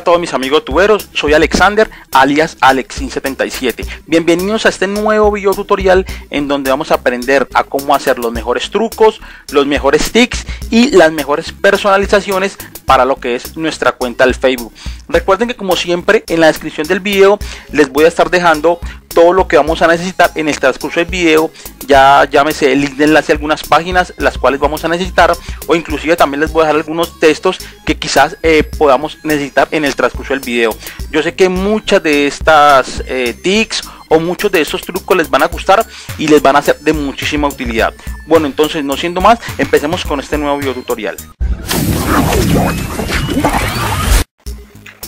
A todos mis amigos tuberos, soy Alexander alias Alexin77. Bienvenidos a este nuevo video tutorial en donde vamos a aprender a cómo hacer los mejores trucos, los mejores tics y las mejores personalizaciones para lo que es nuestra cuenta del Facebook. Recuerden que como siempre en la descripción del video les voy a estar dejando todo lo que vamos a necesitar en el transcurso del video ya llámese el link de enlace a algunas páginas las cuales vamos a necesitar o inclusive también les voy a dejar algunos textos que quizás eh, podamos necesitar en el transcurso del video. Yo sé que muchas de estas eh, tics o muchos de estos trucos les van a gustar y les van a ser de muchísima utilidad. Bueno entonces no siendo más empecemos con este nuevo video tutorial.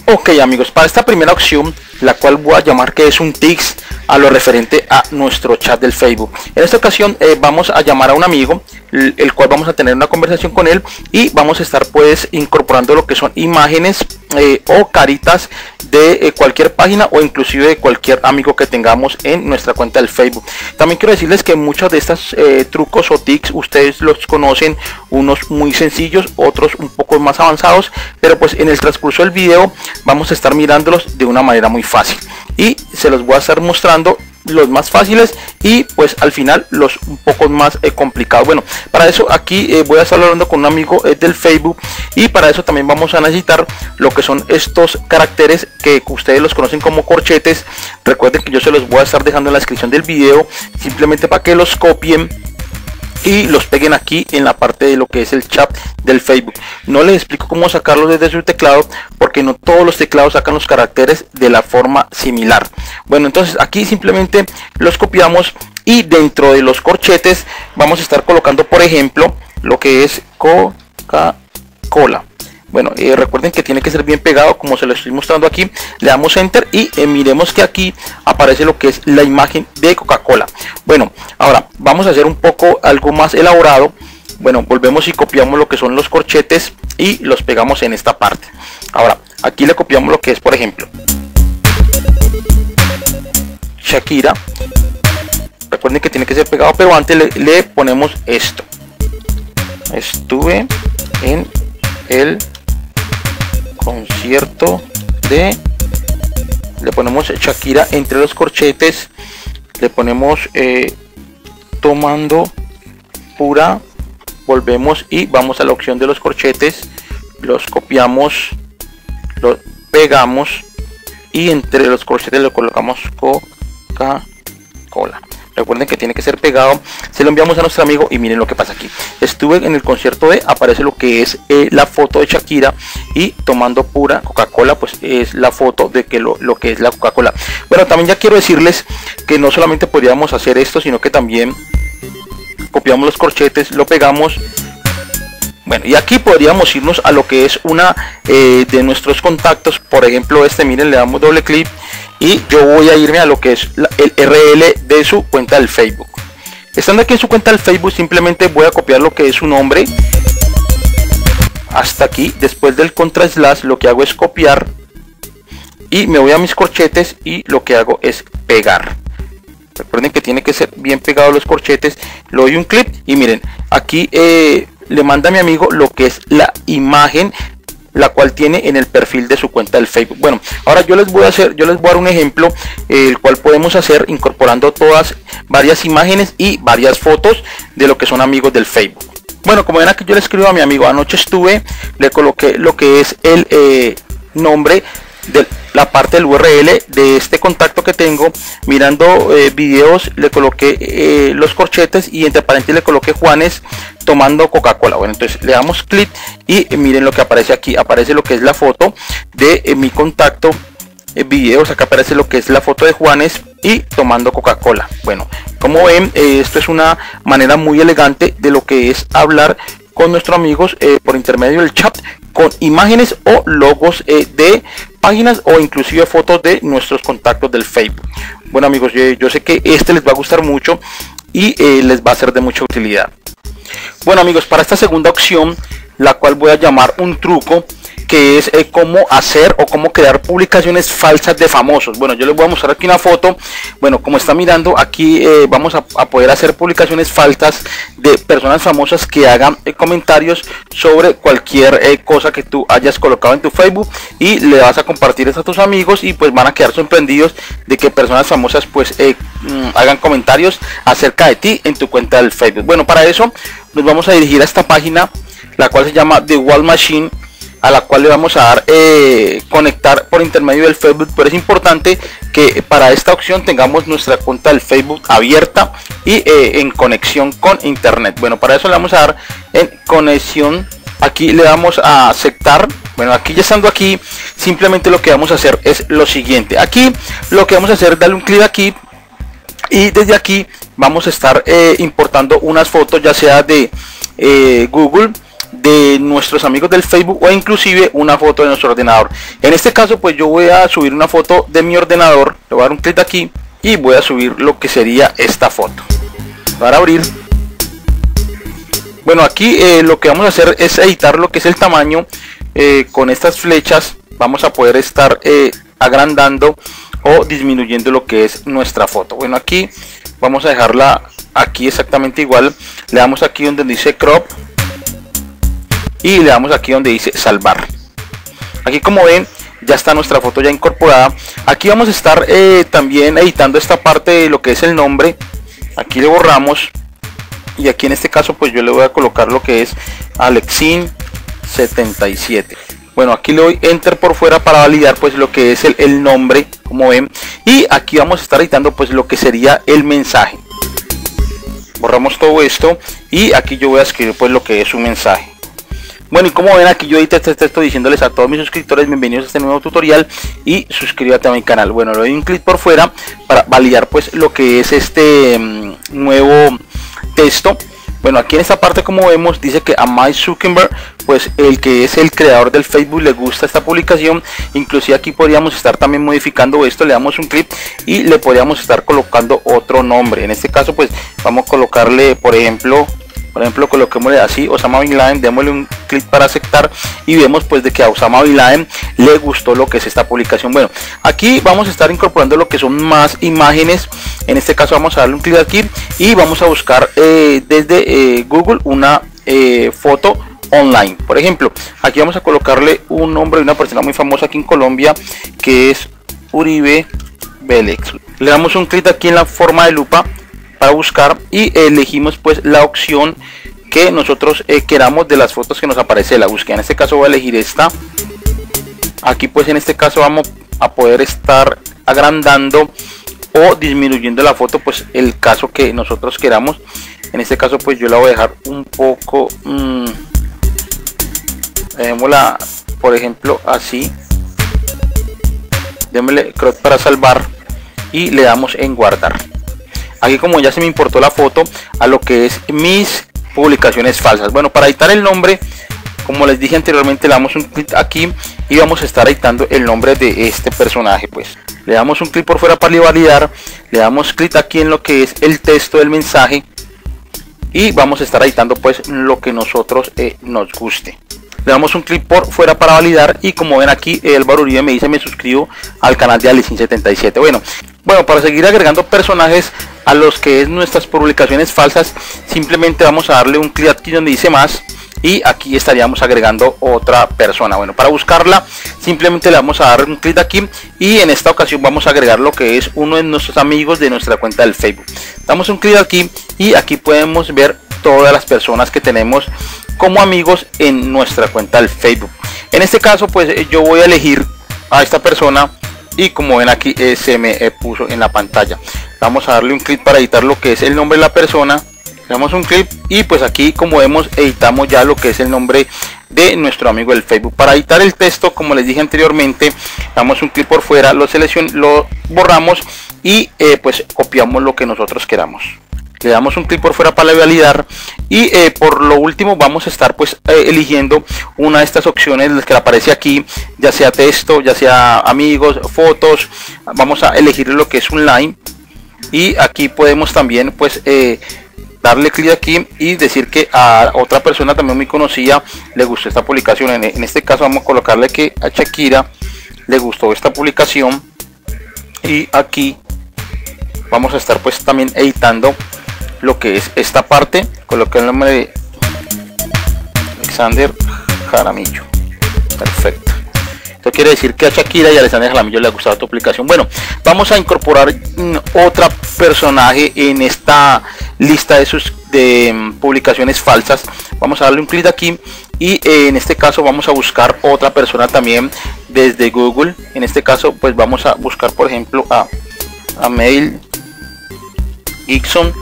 Ok amigos, para esta primera opción, la cual voy a llamar que es un tics a lo referente a nuestro chat del Facebook. En esta ocasión eh, vamos a llamar a un amigo, el cual vamos a tener una conversación con él y vamos a estar pues incorporando lo que son imágenes eh, o caritas de eh, cualquier página o inclusive de cualquier amigo que tengamos en nuestra cuenta del Facebook. También quiero decirles que muchos de estos trucos o tics ustedes los conocen, unos muy sencillos, otros un poco más avanzados, pero pues en el transcurso del video vamos a estar mirándolos de una manera muy fácil y se los voy a estar mostrando los más fáciles y pues al final los un poco más eh, complicados. Bueno para eso aquí eh, voy a estar hablando con un amigo eh, del facebook y para eso también vamos a necesitar lo que son estos caracteres que ustedes los conocen como corchetes. Recuerden que yo se los voy a estar dejando en la descripción del video simplemente para que los copien y los peguen aquí en la parte de lo que es el chat del Facebook. No les explico cómo sacarlos desde su teclado porque no todos los teclados sacan los caracteres de la forma similar. Bueno, entonces aquí simplemente los copiamos y dentro de los corchetes vamos a estar colocando, por ejemplo, lo que es Coca-Cola. Bueno, recuerden que tiene que ser bien pegado como se lo estoy mostrando aquí. Le damos enter y eh, miremos que aquí aparece lo que es la imagen de Coca-Cola. Bueno, ahora vamos a hacer un poco algo más elaborado. Bueno, volvemos y copiamos lo que son los corchetes y los pegamos en esta parte. Ahora, aquí le copiamos lo que es, por ejemplo, Shakira. Recuerden que tiene que ser pegado, pero antes le, le ponemos esto. Estuve en el concierto de le ponemos Shakira entre los corchetes le ponemos eh, tomando pura volvemos y vamos a la opción de los corchetes los copiamos los pegamos y entre los corchetes le colocamos coca cola recuerden que tiene que ser pegado. Se lo enviamos a nuestro amigo y miren lo que pasa aquí. Estuve en el concierto de aparece lo que es eh, la foto de Shakira y tomando pura Coca-Cola pues es la foto de que lo, lo que es la Coca-Cola. Bueno también ya quiero decirles que no solamente podríamos hacer esto sino que también copiamos los corchetes lo pegamos bueno, y aquí podríamos irnos a lo que es una eh, de nuestros contactos. Por ejemplo, este, miren, le damos doble clic y yo voy a irme a lo que es el RL de su cuenta del Facebook. Estando aquí en su cuenta del Facebook, simplemente voy a copiar lo que es su nombre hasta aquí. Después del contra slash, lo que hago es copiar y me voy a mis corchetes y lo que hago es pegar. Recuerden que tiene que ser bien pegado los corchetes. Le doy un clip y miren, aquí eh, le manda a mi amigo lo que es la imagen la cual tiene en el perfil de su cuenta del Facebook. Bueno, ahora yo les voy a hacer, yo les voy a dar un ejemplo, el cual podemos hacer incorporando todas varias imágenes y varias fotos de lo que son amigos del Facebook. Bueno, como ven aquí yo le escribo a mi amigo, anoche estuve, le coloqué lo que es el eh, nombre de la parte del URL de este contacto que tengo mirando eh, videos le coloqué eh, los corchetes y entre paréntesis le coloqué Juanes tomando Coca-Cola. Bueno entonces le damos clic y miren lo que aparece aquí. Aparece lo que es la foto de eh, mi contacto videos. Acá aparece lo que es la foto de Juanes y tomando Coca-Cola. Bueno como ven esto es una manera muy elegante de lo que es hablar con nuestros amigos por intermedio del chat con imágenes o logos de páginas o inclusive fotos de nuestros contactos del Facebook. Bueno amigos, yo, sé que este les va a gustar mucho y eh, les va a ser de mucha utilidad. Bueno amigos, para esta segunda opción, la cual voy a llamar un truco, que es eh, cómo hacer o cómo crear publicaciones falsas de famosos. Bueno, yo les voy a mostrar aquí una foto. Bueno, como está mirando, aquí eh, vamos a, poder hacer publicaciones falsas de personas famosas que hagan eh, comentarios sobre cualquier cosa que tú hayas colocado en tu Facebook y le vas a compartir esto a tus amigos y pues van a quedar sorprendidos de que personas famosas pues mm, hagan comentarios acerca de ti en tu cuenta del Facebook. Bueno, para eso nos vamos a dirigir a esta página la cual se llama The Wall Machine a la cual le vamos a dar eh, conectar por intermedio del Facebook pero es importante que para esta opción tengamos nuestra cuenta del Facebook abierta y eh, en conexión con internet. Bueno para eso le vamos a dar en conexión aquí le vamos a aceptar. Bueno aquí ya estando aquí simplemente lo que vamos a hacer es lo siguiente. Aquí lo que vamos a hacer es darle un clic aquí y desde aquí vamos a estar eh, importando unas fotos ya sea de Google de nuestros amigos del Facebook o inclusive una foto de nuestro ordenador. En este caso pues yo voy a subir una foto de mi ordenador, le voy a dar un clic aquí y voy a subir lo que sería esta foto. Para abrir. Bueno aquí eh, lo que vamos a hacer es editar lo que es el tamaño eh, con estas flechas. Vamos a poder estar eh, agrandando o disminuyendo lo que es nuestra foto. Bueno aquí vamos a dejarla aquí exactamente igual. Le damos aquí donde dice crop y le damos aquí donde dice salvar. Aquí como ven ya está nuestra foto ya incorporada. Aquí vamos a estar eh, también editando esta parte de lo que es el nombre. Aquí le borramos. Y aquí en este caso pues yo le voy a colocar lo que es Alexin 77 bueno aquí le doy enter por fuera para validar pues lo que es el, el nombre como ven. Y aquí vamos a estar editando pues lo que sería el mensaje. Borramos todo esto y aquí yo voy a escribir pues lo que es un mensaje bueno, y como ven aquí yo edité este texto diciéndoles a todos mis suscriptores bienvenidos a este nuevo tutorial y suscríbete a mi canal. Bueno, le doy un clic por fuera para validar pues lo que es este mm, nuevo texto. Bueno, aquí en esta parte como vemos dice que a Mike Zuckerberg, pues el que es el creador del Facebook le gusta esta publicación. Inclusive aquí podríamos estar también modificando esto, le damos un clic y le podríamos estar colocando otro nombre. En este caso pues vamos a colocarle por ejemplo por ejemplo coloquémosle así Osama Bin Laden démosle un clic para aceptar y vemos pues de que a Osama Bin Laden le gustó lo que es esta publicación. Bueno aquí vamos a estar incorporando lo que son más imágenes. En este caso vamos a darle un clic aquí y vamos a buscar eh, desde eh, Google una eh, foto online. Por ejemplo aquí vamos a colocarle un nombre de una persona muy famosa aquí en Colombia que es Uribe Vélez. Le damos un clic aquí en la forma de lupa para buscar y elegimos pues la opción que nosotros eh, queramos de las fotos que nos aparece la búsqueda. En este caso voy a elegir esta. Aquí pues en este caso vamos a poder estar agrandando o disminuyendo la foto pues el caso que nosotros queramos. En este caso pues yo la voy a dejar un poco mmm, dejémosla por ejemplo así. Démosle crop para salvar y le damos en guardar aquí como ya se me importó la foto a lo que es mis publicaciones falsas. Bueno para editar el nombre como les dije anteriormente le damos un clic aquí y vamos a estar editando el nombre de este personaje pues. Le damos un clic por fuera para validar le damos clic aquí en lo que es el texto del mensaje y vamos a estar editando pues lo que nosotros eh, nos guste. Le damos un clic por fuera para validar y como ven aquí el Uribe me dice me suscribo al canal de Alicin 77 bueno bueno para seguir agregando personajes a los que es nuestras publicaciones falsas simplemente vamos a darle un clic aquí donde dice más y aquí estaríamos agregando otra persona. Bueno para buscarla simplemente le vamos a dar un clic aquí y en esta ocasión vamos a agregar lo que es uno de nuestros amigos de nuestra cuenta del facebook. Damos un clic aquí y aquí podemos ver todas las personas que tenemos como amigos en nuestra cuenta del facebook. En este caso pues yo voy a elegir a esta persona y como ven aquí eh, se me eh, puso en la pantalla. Vamos a darle un clic para editar lo que es el nombre de la persona. Damos un clic y pues aquí como vemos editamos ya lo que es el nombre de nuestro amigo del Facebook. Para editar el texto como les dije anteriormente damos un clic por fuera lo seleccionamos lo borramos y eh, pues copiamos lo que nosotros queramos le damos un clic por fuera para validar y eh, por lo último vamos a estar pues eh, eligiendo una de estas opciones las que aparece aquí ya sea texto ya sea amigos fotos vamos a elegir lo que es un line. Y aquí podemos también pues eh, darle clic aquí y decir que a otra persona también muy conocida le gustó esta publicación. En este caso vamos a colocarle que a Shakira le gustó esta publicación. Y aquí vamos a estar pues también editando lo que es esta parte coloqué el nombre de Alexander Jaramillo perfecto esto quiere decir que a Shakira y a Alexander Jaramillo le ha gustado tu aplicación. Bueno, vamos a incorporar mm, otra personaje en esta lista de sus de mm, publicaciones falsas. Vamos a darle un clic aquí y eh, en este caso vamos a buscar otra persona también desde Google. En este caso pues vamos a buscar por ejemplo a, a Mail Gibson.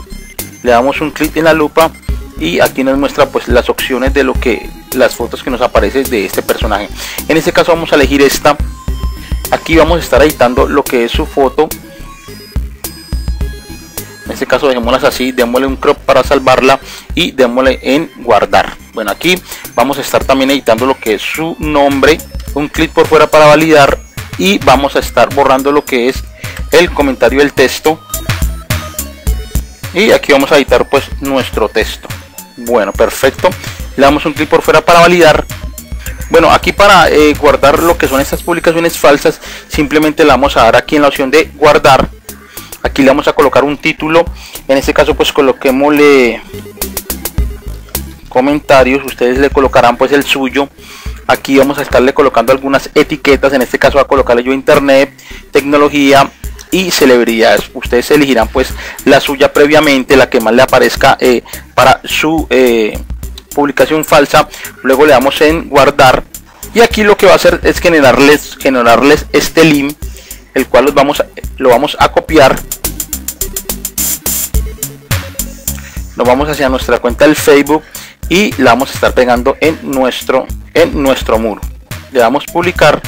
Le damos un clic en la lupa y aquí nos muestra pues las opciones de lo que las fotos que nos aparecen de este personaje. En este caso vamos a elegir esta. Aquí vamos a estar editando lo que es su foto. En este caso dejémoslas así démosle un crop para salvarla y démosle en guardar. Bueno aquí vamos a estar también editando lo que es su nombre. Un clic por fuera para validar y vamos a estar borrando lo que es el comentario del texto y aquí vamos a editar pues nuestro texto. Bueno perfecto. Le damos un clic por fuera para validar. Bueno aquí para eh, guardar lo que son estas publicaciones falsas simplemente le vamos a dar aquí en la opción de guardar. Aquí le vamos a colocar un título. En este caso pues coloquémosle comentarios. Ustedes le colocarán pues el suyo. Aquí vamos a estarle colocando algunas etiquetas. En este caso va a colocarle yo internet tecnología y celebridades. Ustedes elegirán pues la suya previamente la que más le aparezca eh, para su eh, publicación falsa. Luego le damos en guardar. Y aquí lo que va a hacer es generarles generarles este link el cual los vamos lo vamos a copiar. Lo vamos hacia nuestra cuenta del facebook y la vamos a estar pegando en nuestro en nuestro muro. Le damos publicar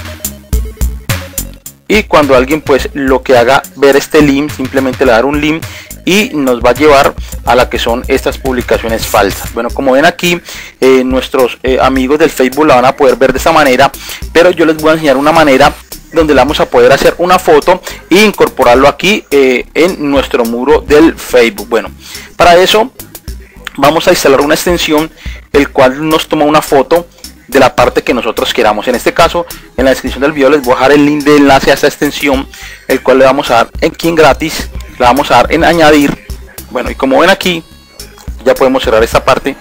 y cuando alguien pues lo que haga ver este link simplemente le dar un link y nos va a llevar a la que son estas publicaciones falsas. Bueno como ven aquí eh, nuestros eh, amigos del facebook la van a poder ver de esta manera pero yo les voy a enseñar una manera donde le vamos a poder hacer una foto e incorporarlo aquí eh, en nuestro muro del facebook. Bueno para eso vamos a instalar una extensión el cual nos toma una foto de la parte que nosotros queramos. En este caso en la descripción del video les voy a dejar el link de enlace a esta extensión el cual le vamos a dar en King gratis le vamos a dar en añadir. Bueno y como ven aquí ya podemos cerrar esta parte.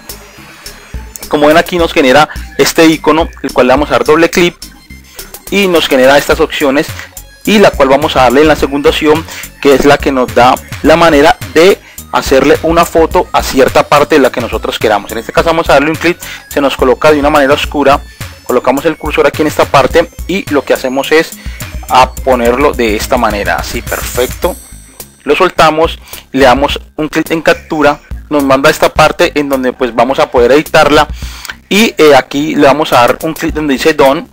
Como ven aquí nos genera este icono el cual le vamos a dar doble clic y nos genera estas opciones y la cual vamos a darle en la segunda opción que es la que nos da la manera de hacerle una foto a cierta parte de la que nosotros queramos. En este caso vamos a darle un clic se nos coloca de una manera oscura colocamos el cursor aquí en esta parte y lo que hacemos es a ponerlo de esta manera así perfecto. Lo soltamos le damos un clic en captura nos manda a esta parte en donde pues vamos a poder editarla y eh, aquí le vamos a dar un clic donde dice don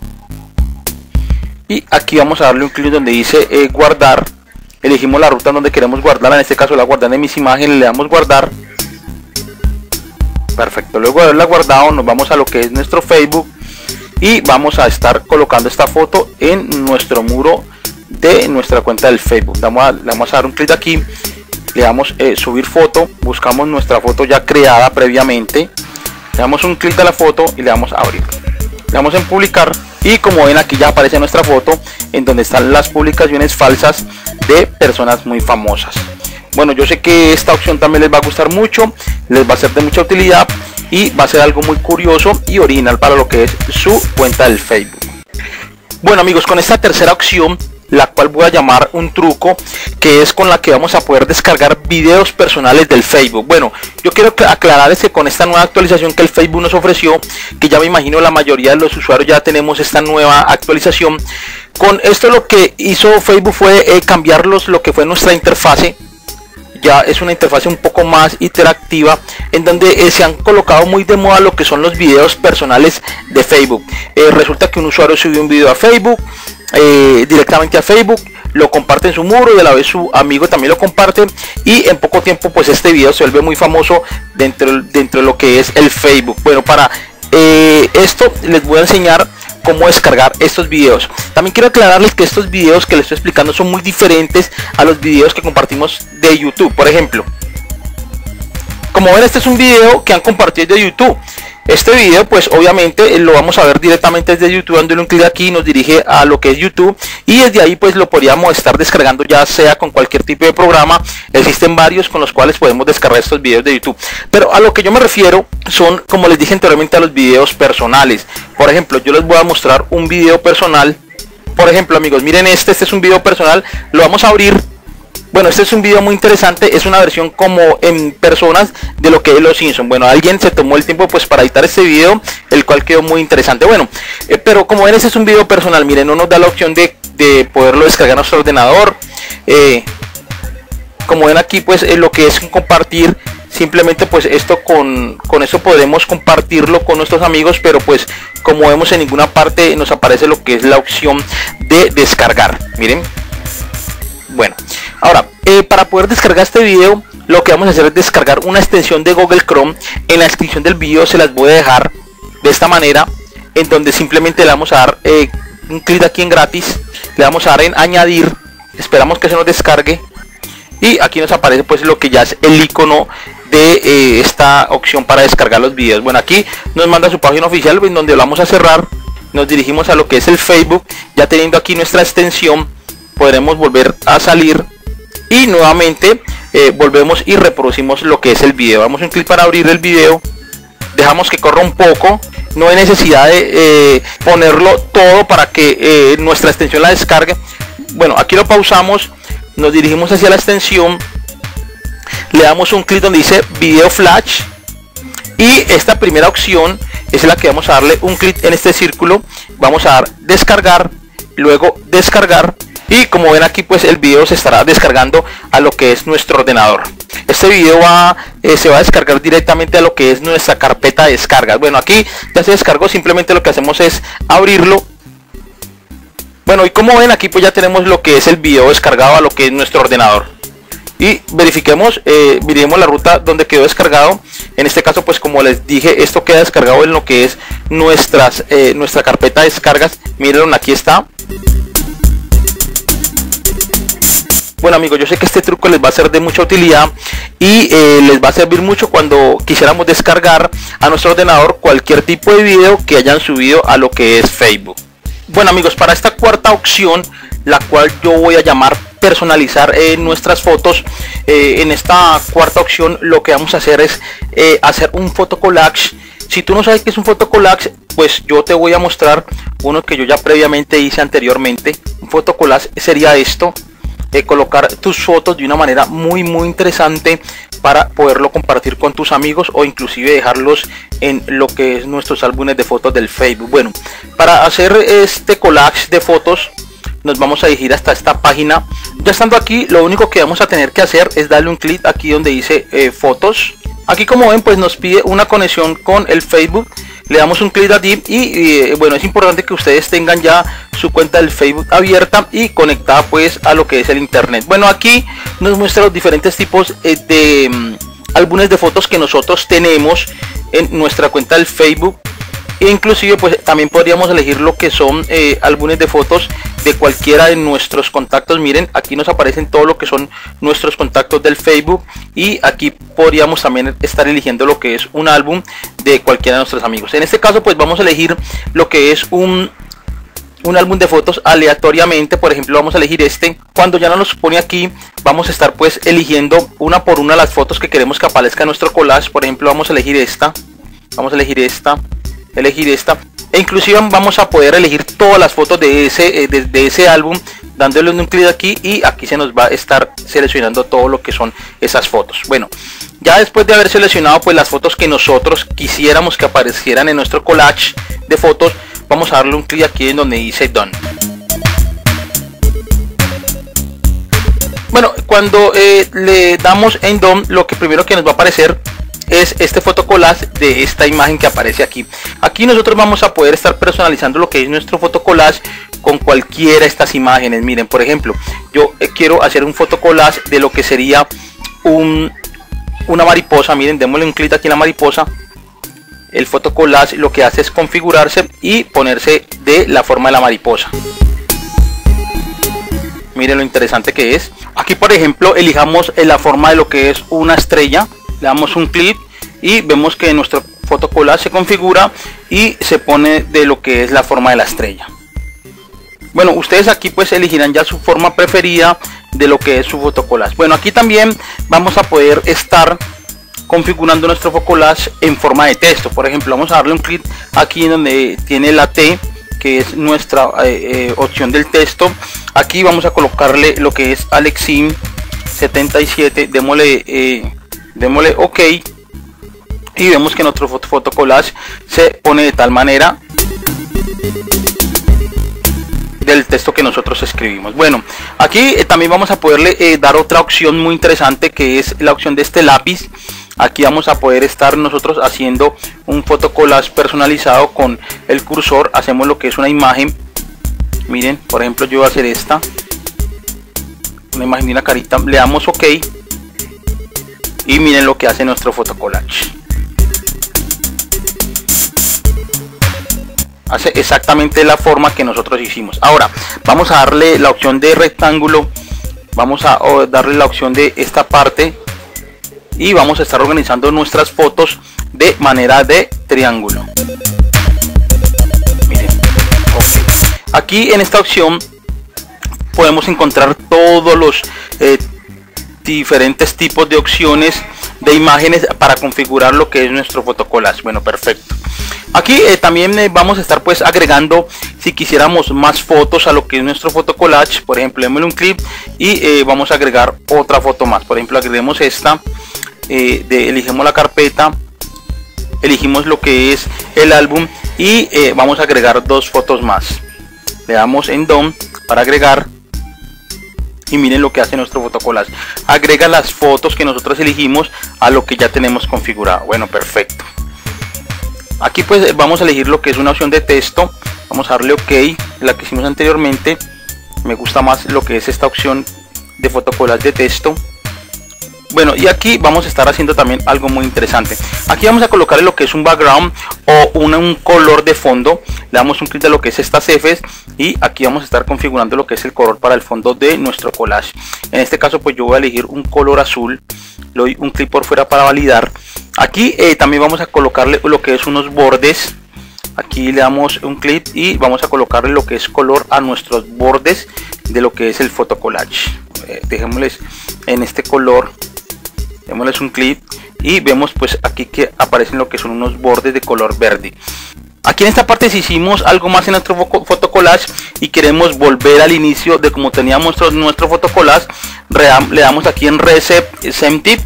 y aquí vamos a darle un clic donde dice eh, guardar elegimos la ruta donde queremos guardarla en este caso la guardan en mis imágenes le damos guardar perfecto luego de haberla guardado nos vamos a lo que es nuestro facebook y vamos a estar colocando esta foto en nuestro muro de nuestra cuenta del Facebook. le vamos a dar un clic aquí, le damos eh, subir foto, buscamos nuestra foto ya creada previamente, le damos un clic a la foto y le damos a abrir. Le damos en publicar y como ven aquí ya aparece nuestra foto en donde están las publicaciones falsas de personas muy famosas. Bueno, yo sé que esta opción también les va a gustar mucho, les va a ser de mucha utilidad y va a ser algo muy curioso y original para lo que es su cuenta del Facebook. Bueno amigos, con esta tercera opción la cual voy a llamar un truco que es con la que vamos a poder descargar videos personales del Facebook. Bueno, yo quiero aclararles que con esta nueva actualización que el Facebook nos ofreció, que ya me imagino la mayoría de los usuarios ya tenemos esta nueva actualización, con esto lo que hizo Facebook fue eh, cambiarlos lo que fue nuestra interfase ya es una interfase un poco más interactiva en donde eh, se han colocado muy de moda lo que son los videos personales de Facebook. Eh, resulta que un usuario subió un video a Facebook, eh, directamente a Facebook lo comparte en su muro y a la vez su amigo también lo comparte. Y en poco tiempo pues este video se vuelve muy famoso dentro, dentro de lo que es el Facebook. Bueno para eh, esto les voy a enseñar cómo descargar estos videos. También quiero aclararles que estos videos que les estoy explicando son muy diferentes a los videos que compartimos de YouTube. Por ejemplo como ven este es un video que han compartido de YouTube este video pues obviamente eh, lo vamos a ver directamente desde YouTube. Dándole un clic aquí nos dirige a lo que es YouTube. Y desde ahí pues lo podríamos estar descargando ya sea con cualquier tipo de programa. Existen varios con los cuales podemos descargar estos videos de YouTube. Pero a lo que yo me refiero son como les dije anteriormente a los videos personales. Por ejemplo yo les voy a mostrar un video personal. Por ejemplo amigos miren este este es un video personal. Lo vamos a abrir bueno, este es un video muy interesante, es una versión como en personas de lo que es Los Simpson. Bueno, alguien se tomó el tiempo pues para editar este video, el cual quedó muy interesante. Bueno, eh, pero como ven, este es un video personal, miren, no nos da la opción de, poderlo descargar a nuestro ordenador. Eh, como ven aquí, pues es lo que es compartir simplemente pues esto con, con eso podemos compartirlo con nuestros amigos pero pues como vemos en ninguna parte nos aparece lo que es la opción de descargar miren bueno Ahora, eh, para poder descargar este video, lo que vamos a hacer es descargar una extensión de Google Chrome. En la descripción del video se las voy a dejar de esta manera, en donde simplemente le vamos a dar eh, un clic aquí en gratis, le vamos a dar en añadir, esperamos que se nos descargue y aquí nos aparece pues lo que ya es el icono de eh, esta opción para descargar los videos. Bueno, aquí nos manda su página oficial en donde vamos a cerrar, nos dirigimos a lo que es el Facebook, ya teniendo aquí nuestra extensión podremos volver a salir y nuevamente eh, volvemos y reproducimos lo que es el video. Damos un clic para abrir el video dejamos que corra un poco no hay necesidad de eh, ponerlo todo para que eh, nuestra extensión la descargue. Bueno aquí lo pausamos nos dirigimos hacia la extensión le damos un clic donde dice video flash y esta primera opción es la que vamos a darle un clic en este círculo. Vamos a dar descargar luego descargar y como ven aquí pues el video se estará descargando a lo que es nuestro ordenador. Este video va eh, se va a descargar directamente a lo que es nuestra carpeta de descargas. Bueno aquí ya se descargó simplemente lo que hacemos es abrirlo. Bueno y como ven aquí pues ya tenemos lo que es el video descargado a lo que es nuestro ordenador. Y verifiquemos eh, miremos la ruta donde quedó descargado. En este caso pues como les dije esto queda descargado en lo que es nuestras eh, nuestra carpeta de descargas. Miren aquí está Bueno amigos, yo sé que este truco les va a ser de mucha utilidad y eh, les va a servir mucho cuando quisiéramos descargar a nuestro ordenador cualquier tipo de video que hayan subido a lo que es Facebook. Bueno amigos, para esta cuarta opción, la cual yo voy a llamar personalizar eh, nuestras fotos, eh, en esta cuarta opción lo que vamos a hacer es hacer un fotocollage. Si tú no sabes qué es un fotocollage, pues yo te voy a mostrar uno que yo ya previamente hice anteriormente. Un fotocollage sería esto colocar tus fotos de una manera muy muy interesante para poderlo compartir con tus amigos o inclusive dejarlos en lo que es nuestros álbumes de fotos del Facebook. Bueno, para hacer este collage de fotos nos vamos a dirigir hasta esta página. Ya estando aquí, lo único que vamos a tener que hacer es darle un clic aquí donde dice eh, fotos. Aquí como ven, pues nos pide una conexión con el Facebook le damos un clic allí y, eh, bueno es importante que ustedes tengan ya su cuenta del Facebook abierta y conectada pues a lo que es el internet. Bueno aquí nos muestra los diferentes tipos eh, de mm, álbumes de fotos que nosotros tenemos en nuestra cuenta del Facebook e inclusive pues también podríamos elegir lo que son eh, álbumes de fotos de cualquiera de nuestros contactos. Miren aquí nos aparecen todo lo que son nuestros contactos del facebook y aquí podríamos también estar eligiendo lo que es un álbum de cualquiera de nuestros amigos. En este caso pues vamos a elegir lo que es un un álbum de fotos aleatoriamente. Por ejemplo vamos a elegir este. Cuando ya no nos pone aquí vamos a estar pues eligiendo una por una las fotos que queremos que aparezca en nuestro collage. Por ejemplo vamos a elegir esta. Vamos a elegir esta elegir esta. E inclusive vamos a poder elegir todas las fotos de ese, eh, de, ese álbum dándole un clic aquí y aquí se nos va a estar seleccionando todo lo que son esas fotos. Bueno ya después de haber seleccionado pues las fotos que nosotros quisiéramos que aparecieran en nuestro collage de fotos vamos a darle un clic aquí en donde dice done. Bueno cuando eh, le damos en done lo que primero que nos va a aparecer es este fotocollage de esta imagen que aparece aquí. Aquí nosotros vamos a poder estar personalizando lo que es nuestro fotocollage con cualquiera de estas imágenes. Miren, por ejemplo, yo eh, quiero hacer un fotocollage de lo que sería un, una mariposa. Miren, démosle un clic aquí en la mariposa. El fotocollage lo que hace es configurarse y ponerse de la forma de la mariposa. Miren lo interesante que es. Aquí por ejemplo elijamos en la forma de lo que es una estrella le damos un clic y vemos que nuestro fotocollage se configura y se pone de lo que es la forma de la estrella. Bueno ustedes aquí pues elegirán ya su forma preferida de lo que es su fotocollage bueno aquí también vamos a poder estar configurando nuestro fotocollage en forma de texto. Por ejemplo vamos a darle un clic aquí donde tiene la T que es nuestra eh, eh, opción del texto. Aquí vamos a colocarle lo que es Alexim 77 démosle eh, démosle ok y vemos que nuestro fotocollage se pone de tal manera del texto que nosotros escribimos. Bueno aquí eh, también vamos a poderle eh, dar otra opción muy interesante que es la opción de este lápiz. Aquí vamos a poder estar nosotros haciendo un fotocollage personalizado con el cursor. Hacemos lo que es una imagen. Miren por ejemplo yo voy a hacer esta. Una imagen de una carita. Le damos ok y miren lo que hace nuestro fotocollage. Hace exactamente la forma que nosotros hicimos. Ahora vamos a darle la opción de rectángulo. Vamos a darle la opción de esta parte. Y vamos a estar organizando nuestras fotos de manera de triángulo. Miren. aquí en esta opción podemos encontrar todos los eh, diferentes tipos de opciones de imágenes para configurar lo que es nuestro fotocollage bueno perfecto. Aquí eh, también eh, vamos a estar pues agregando si quisiéramos más fotos a lo que es nuestro fotocollage por ejemplo démosle un clip y eh, vamos a agregar otra foto más. Por ejemplo agreguemos esta de, elegimos la carpeta elegimos lo que es el álbum y vamos a agregar dos fotos más. Le damos en DOM para agregar y miren lo que hace nuestro fotocollage agrega las fotos que nosotros elegimos a lo que ya tenemos configurado. Bueno perfecto. Aquí pues vamos a elegir lo que es una opción de texto. Vamos a darle ok la que hicimos anteriormente. Me gusta más lo que es esta opción de fotocollage de texto bueno y aquí vamos a estar haciendo también algo muy interesante. Aquí vamos a colocarle lo que es un background o un, color de fondo. Le damos un clic de lo que es estas Fs y aquí vamos a estar configurando lo que es el color para el fondo de nuestro collage. En este caso pues yo voy a elegir un color azul. Le doy un clic por fuera para validar. Aquí eh, también vamos a colocarle lo que es unos bordes. Aquí le damos un clic y vamos a colocarle lo que es color a nuestros bordes de lo que es el fotocollage. Eh, dejémosles en este color démosles un clic y vemos pues aquí que aparecen lo que son unos bordes de color verde. Aquí en esta parte si hicimos algo más en nuestro fotocollage y queremos volver al inicio de como teníamos nuestro, nuestro fotocollage le damos aquí en reset same tip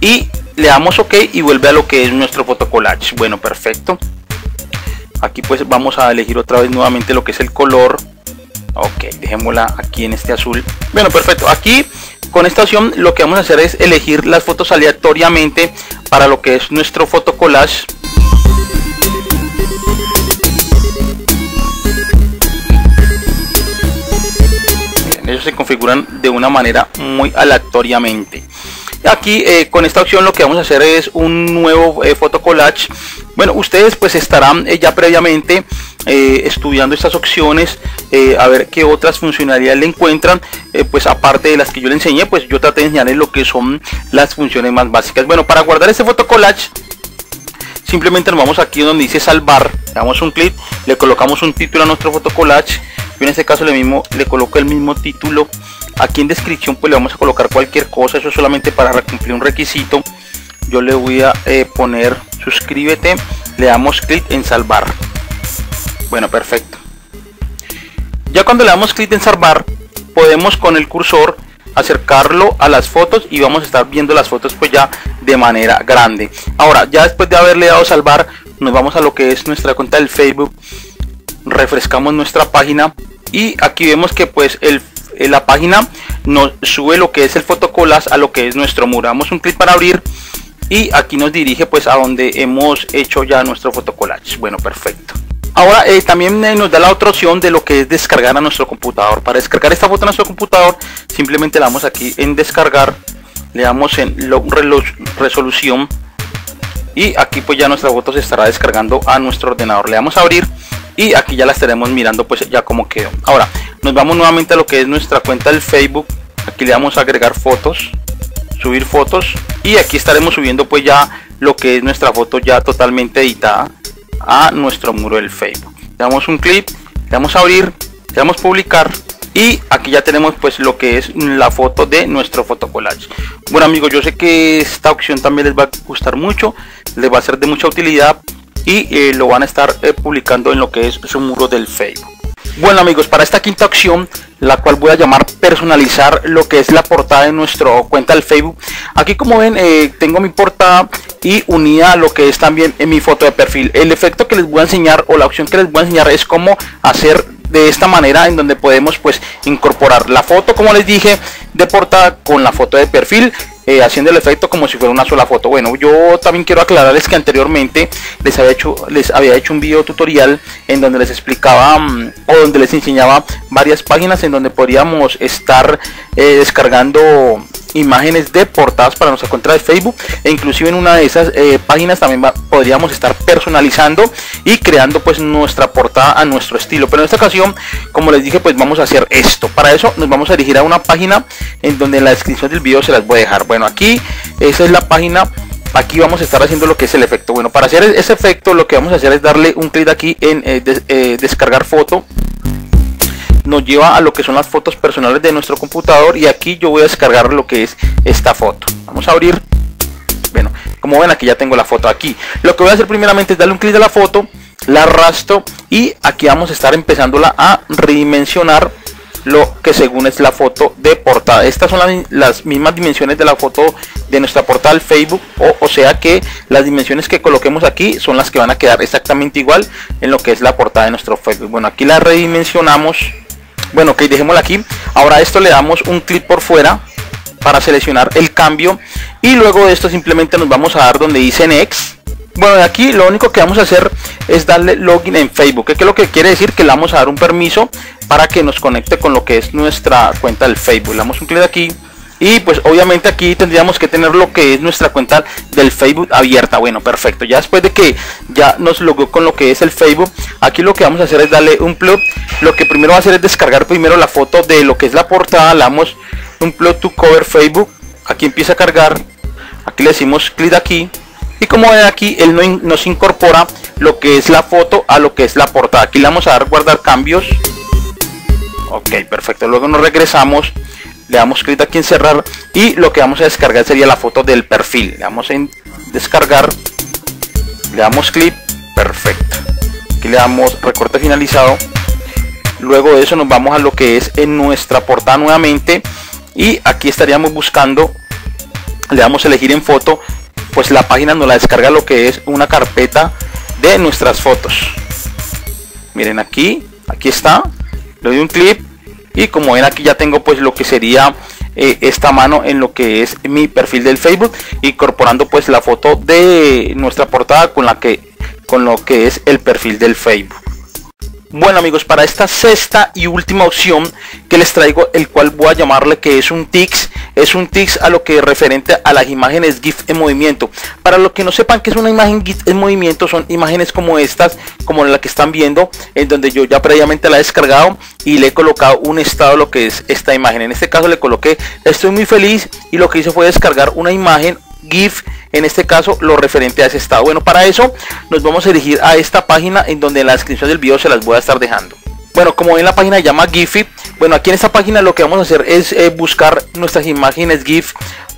y le damos ok y vuelve a lo que es nuestro fotocollage bueno perfecto. Aquí pues vamos a elegir otra vez nuevamente lo que es el color ok dejémosla aquí en este azul. Bueno perfecto. Aquí con esta opción lo que vamos a hacer es elegir las fotos aleatoriamente para lo que es nuestro fotocollage ellos se configuran de una manera muy aleatoriamente. Aquí eh, con esta opción lo que vamos a hacer es un nuevo eh, fotocollage bueno ustedes pues estarán eh, ya previamente estudiando estas opciones a ver qué otras funcionalidades le encuentran. Pues aparte de las que yo le enseñé pues yo traté de enseñarles lo que son las funciones más básicas. Bueno para guardar este fotocollage simplemente nos vamos aquí donde dice salvar. Le damos un clic le colocamos un título a nuestro fotocollage yo en este caso le mismo le coloco el mismo título. Aquí en descripción pues le vamos a colocar cualquier cosa. Eso es solamente para cumplir un requisito. Yo le voy a eh, poner suscríbete. Le damos clic en salvar bueno perfecto. Ya cuando le damos clic en salvar podemos con el cursor acercarlo a las fotos y vamos a estar viendo las fotos pues ya de manera grande. Ahora ya después de haberle dado salvar nos vamos a lo que es nuestra cuenta del facebook refrescamos nuestra página y aquí vemos que pues en la página nos sube lo que es el fotocolas a lo que es nuestro muro. Damos un clic para abrir y aquí nos dirige pues a donde hemos hecho ya nuestro fotocollage bueno perfecto ahora eh, también eh, nos da la otra opción de lo que es descargar a nuestro computador. Para descargar esta foto a nuestro computador simplemente le damos aquí en descargar le damos en resolución y aquí pues ya nuestra foto se estará descargando a nuestro ordenador. Le damos a abrir y aquí ya la estaremos mirando pues ya como quedó. Ahora nos vamos nuevamente a lo que es nuestra cuenta del facebook. Aquí le damos a agregar fotos subir fotos y aquí estaremos subiendo pues ya lo que es nuestra foto ya totalmente editada a nuestro muro del Facebook. Le damos un clip, le damos a abrir, le damos publicar y aquí ya tenemos pues lo que es la foto de nuestro fotocollage bueno amigos yo sé que esta opción también les va a gustar mucho les va a ser de mucha utilidad y eh, lo van a estar eh, publicando en lo que es su muro del Facebook bueno amigos, para esta quinta opción, la cual voy a llamar personalizar lo que es la portada de nuestro cuenta del Facebook. Aquí como ven, eh, tengo mi portada y unida a lo que es también en mi foto de perfil. El efecto que les voy a enseñar o la opción que les voy a enseñar es cómo hacer de esta manera en donde podemos pues incorporar la foto como les dije de portada con la foto de perfil eh, haciendo el efecto como si fuera una sola foto. Bueno, yo también quiero aclararles que anteriormente les había hecho, les había hecho un video tutorial en donde les explicaba mm, o donde les enseñaba varias páginas en donde podríamos estar eh, descargando imágenes de portadas para nuestra cuenta de Facebook. E inclusive en una de esas eh, páginas también podríamos estar personalizando y creando pues nuestra portada a nuestro estilo. Pero en esta ocasión como les dije pues vamos a hacer esto. Para eso nos vamos a dirigir a una página en donde en la descripción del video se las voy a dejar. Bueno aquí esa es la página. Aquí vamos a estar haciendo lo que es el efecto. Bueno para hacer ese efecto lo que vamos a hacer es darle un clic aquí en eh, eh, descargar foto nos lleva a lo que son las fotos personales de nuestro computador y aquí yo voy a descargar lo que es esta foto. Vamos a abrir. Bueno como ven aquí ya tengo la foto aquí. Lo que voy a hacer primeramente es darle un clic a la foto la arrastro y aquí vamos a estar empezándola a redimensionar lo que según es la foto de portada. Estas son las, mismas dimensiones de la foto de nuestra portada del facebook o, sea que las dimensiones que coloquemos aquí son las que van a quedar exactamente igual en lo que es la portada de nuestro facebook. Bueno aquí la redimensionamos bueno ok dejémosla aquí. Ahora esto le damos un clic por fuera para seleccionar el cambio. Y luego de esto simplemente nos vamos a dar donde dice next. Bueno de aquí lo único que vamos a hacer es darle login en facebook que es lo que quiere decir que le vamos a dar un permiso para que nos conecte con lo que es nuestra cuenta del facebook. Le damos un clic aquí y pues obviamente aquí tendríamos que tener lo que es nuestra cuenta del Facebook abierta. Bueno perfecto. Ya después de que ya nos logó con lo que es el Facebook aquí lo que vamos a hacer es darle un plug lo que primero va a hacer es descargar primero la foto de lo que es la portada. Le damos un plug to cover Facebook. Aquí empieza a cargar. Aquí le decimos clic aquí. Y como ven aquí él nos incorpora lo que es la foto a lo que es la portada. Aquí le vamos a dar guardar cambios. Ok perfecto. Luego nos regresamos le damos clic aquí en cerrar y lo que vamos a descargar sería la foto del perfil. Le damos en descargar le damos clic perfecto. Aquí le damos recorte finalizado. Luego de eso nos vamos a lo que es en nuestra portada nuevamente y aquí estaríamos buscando le damos a elegir en foto pues la página nos la descarga lo que es una carpeta de nuestras fotos. Miren aquí aquí está. Le doy un clic y como ven aquí ya tengo pues lo que sería eh, esta mano en lo que es mi perfil del Facebook incorporando pues la foto de nuestra portada con la que con lo que es el perfil del Facebook bueno amigos, para esta sexta y última opción que les traigo, el cual voy a llamarle que es un TIX, es un TIX a lo que referente a las imágenes GIF en movimiento. Para los que no sepan que es una imagen GIF en movimiento, son imágenes como estas, como la que están viendo, en donde yo ya previamente la he descargado y le he colocado un estado a lo que es esta imagen. En este caso le coloqué, estoy muy feliz y lo que hice fue descargar una imagen GIF, en este caso lo referente a ese estado. Bueno, para eso nos vamos a dirigir a esta página en donde en la descripción del video se las voy a estar dejando. Bueno, como ven la página llama Giphy. Bueno, aquí en esta página lo que vamos a hacer es eh, buscar nuestras imágenes GIF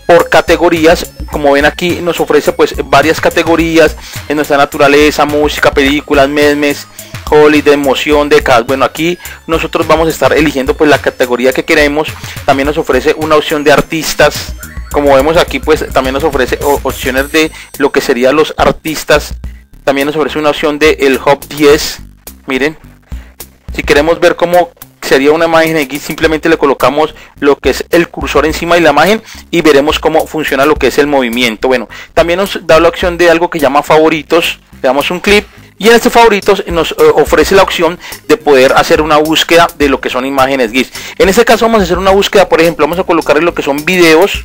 por categorías como ven aquí nos ofrece pues varias categorías en nuestra naturaleza música películas memes holiday emoción décadas bueno aquí nosotros vamos a estar eligiendo pues la categoría que queremos también nos ofrece una opción de artistas como vemos aquí pues también nos ofrece opciones de lo que serían los artistas. También nos ofrece una opción de el hop 10 miren si queremos ver cómo sería una imagen aquí simplemente le colocamos lo que es el cursor encima de la imagen y veremos cómo funciona lo que es el movimiento. Bueno también nos da la opción de algo que llama favoritos. Le damos un clip y en este favoritos nos eh, ofrece la opción de poder hacer una búsqueda de lo que son imágenes GIF en este caso vamos a hacer una búsqueda por ejemplo vamos a colocarle lo que son videos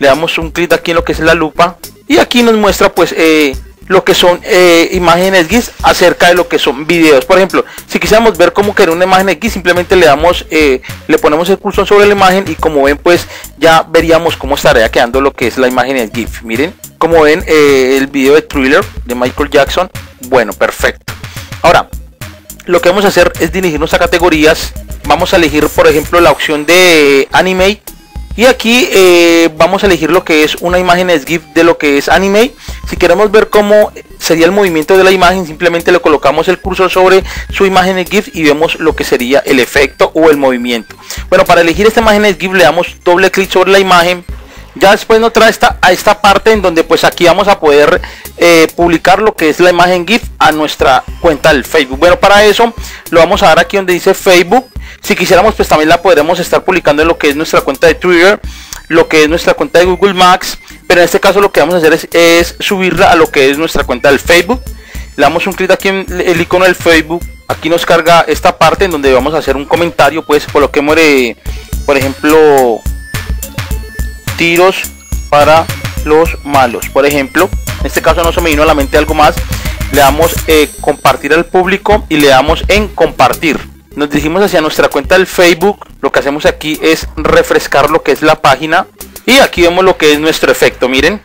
le damos un clic aquí en lo que es la lupa y aquí nos muestra pues eh, lo que son eh, imágenes GIF acerca de lo que son videos. Por ejemplo, si quisiéramos ver cómo crear una imagen GIF, simplemente le damos, eh, le ponemos el cursor sobre la imagen y como ven, pues ya veríamos cómo estaría quedando lo que es la imagen GIF. Miren, como ven el video de Thriller de Michael Jackson. Bueno, perfecto. Ahora, lo que vamos a hacer es dirigirnos a categorías. Vamos a elegir, por ejemplo, la opción de anime y aquí eh, vamos a elegir lo que es una imagen GIF de lo que es anime. Si queremos ver cómo sería el movimiento de la imagen, simplemente le colocamos el cursor sobre su imagen GIF y vemos lo que sería el efecto o el movimiento. Bueno, para elegir esta imagen GIF le damos doble clic sobre la imagen. Ya después nos trae esta, a esta parte en donde pues aquí vamos a poder eh, publicar lo que es la imagen GIF a nuestra cuenta del Facebook. Bueno, para eso lo vamos a dar aquí donde dice Facebook si quisiéramos, pues también la podremos estar publicando en lo que es nuestra cuenta de Twitter, lo que es nuestra cuenta de Google Maps, pero en este caso lo que vamos a hacer es, subirla a lo que es nuestra cuenta del Facebook. Le damos un clic aquí en el icono del Facebook. Aquí nos carga esta parte en donde vamos a hacer un comentario. Pues coloquemos, muere por ejemplo, tiros para los malos. Por ejemplo, en este caso no se me vino a la mente algo más. Le damos eh, compartir al público y le damos en compartir nos dirigimos hacia nuestra cuenta del Facebook. Lo que hacemos aquí es refrescar lo que es la página. Y aquí vemos lo que es nuestro efecto. Miren.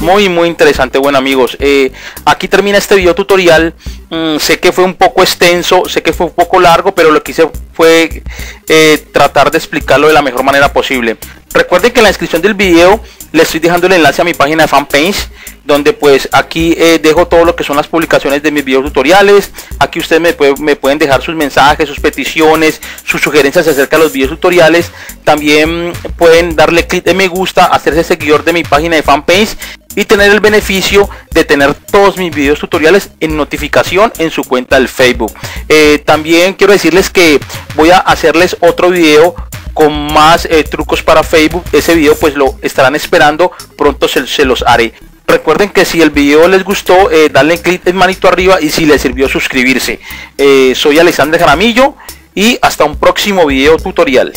Muy muy interesante, bueno amigos. Eh, aquí termina este video tutorial. Mm, sé que fue un poco extenso, sé que fue un poco largo, pero lo que hice fue eh, tratar de explicarlo de la mejor manera posible. Recuerden que en la descripción del video les estoy dejando el enlace a mi página de fanpage donde pues aquí eh, dejo todo lo que son las publicaciones de mis videos tutoriales. Aquí ustedes me, pueden dejar sus mensajes sus peticiones sus sugerencias acerca de los videos tutoriales. También pueden darle clic de me gusta hacerse seguidor de mi página de fanpage y tener el beneficio de tener todos mis videos tutoriales en notificación en su cuenta del Facebook. Eh, también quiero decirles que voy a hacerles otro video con más eh, trucos para Facebook. Ese video pues lo estarán esperando. Pronto se los haré Recuerden que si el video les gustó, eh, darle clic en manito arriba y si les sirvió suscribirse. Eh, soy Alexander Jaramillo y hasta un próximo video tutorial.